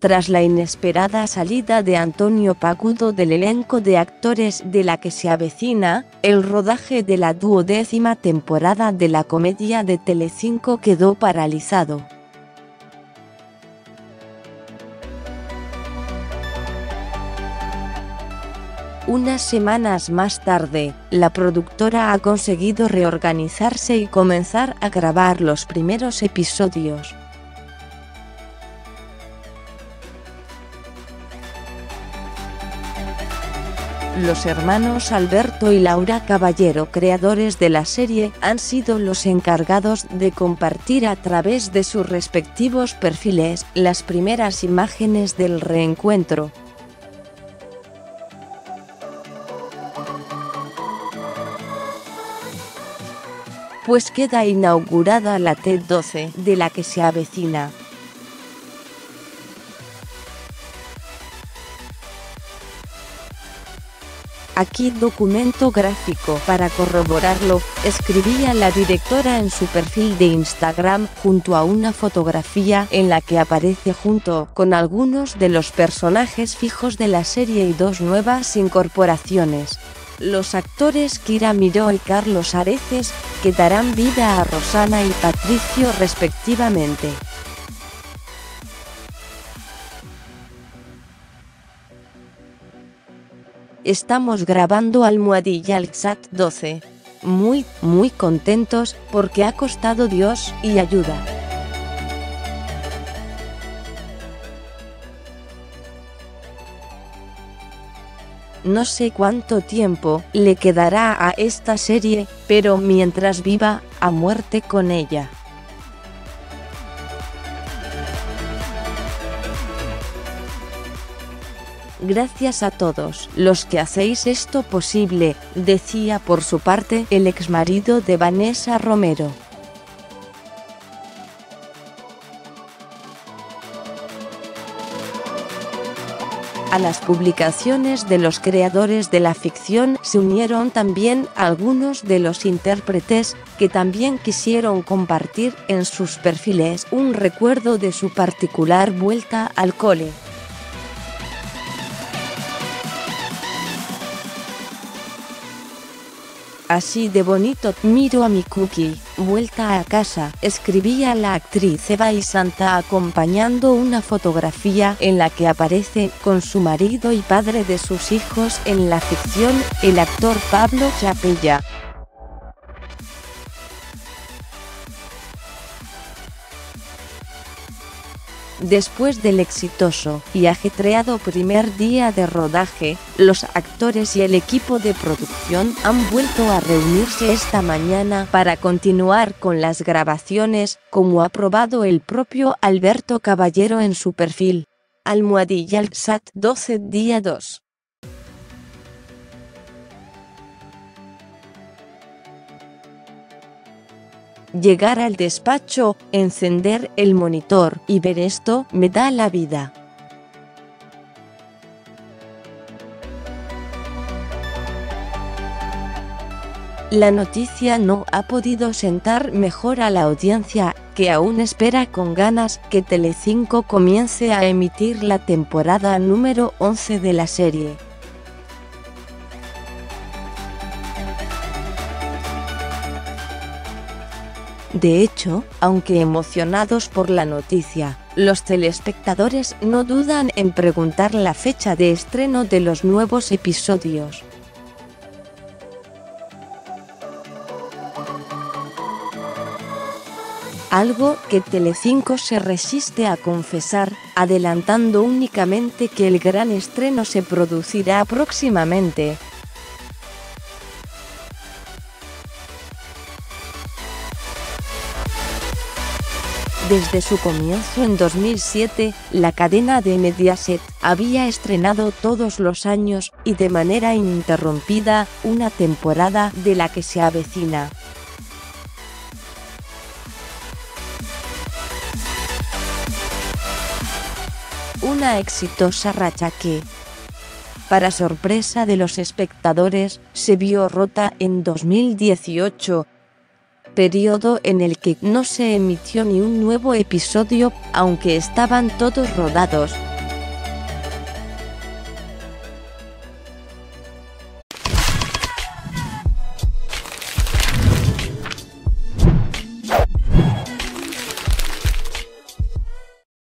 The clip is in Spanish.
Tras la inesperada salida de Antonio Pagudo del elenco de actores de la que se avecina, el rodaje de la duodécima temporada de la comedia de Telecinco quedó paralizado. Unas semanas más tarde, la productora ha conseguido reorganizarse y comenzar a grabar los primeros episodios. Los hermanos Alberto y Laura Caballero, creadores de la serie, han sido los encargados de compartir a través de sus respectivos perfiles las primeras imágenes del reencuentro. Pues queda inaugurada la T12 de la que se avecina. Aquí documento gráfico para corroborarlo, escribía la directora en su perfil de Instagram junto a una fotografía en la que aparece junto con algunos de los personajes fijos de la serie y dos nuevas incorporaciones. Los actores Kira Miró y Carlos Areces, que darán vida a Rosana y Patricio respectivamente. Estamos grabando Almohadilla al Chat 12. Muy, muy contentos porque ha costado Dios y ayuda. No sé cuánto tiempo le quedará a esta serie, pero mientras viva, a muerte con ella. Gracias a todos los que hacéis esto posible, decía por su parte el exmarido de Vanessa Romero. A las publicaciones de los creadores de la ficción se unieron también algunos de los intérpretes que también quisieron compartir en sus perfiles un recuerdo de su particular vuelta al cole. Así de bonito miro a mi cookie, vuelta a casa, escribía la actriz Eva y Santa acompañando una fotografía en la que aparece con su marido y padre de sus hijos en la ficción, el actor Pablo Chapella. Después del exitoso y ajetreado primer día de rodaje, los actores y el equipo de producción han vuelto a reunirse esta mañana para continuar con las grabaciones, como ha probado el propio Alberto Caballero en su perfil. Almohadilla al SAT 12 día 2. Llegar al despacho, encender el monitor y ver esto me da la vida. La noticia no ha podido sentar mejor a la audiencia, que aún espera con ganas que Telecinco comience a emitir la temporada número 11 de la serie. De hecho, aunque emocionados por la noticia, los telespectadores no dudan en preguntar la fecha de estreno de los nuevos episodios. Algo que Telecinco se resiste a confesar, adelantando únicamente que el gran estreno se producirá próximamente, Desde su comienzo en 2007, la cadena de Mediaset había estrenado todos los años y de manera ininterrumpida una temporada de la que se avecina. Una exitosa racha que, para sorpresa de los espectadores, se vio rota en 2018 periodo en el que no se emitió ni un nuevo episodio, aunque estaban todos rodados,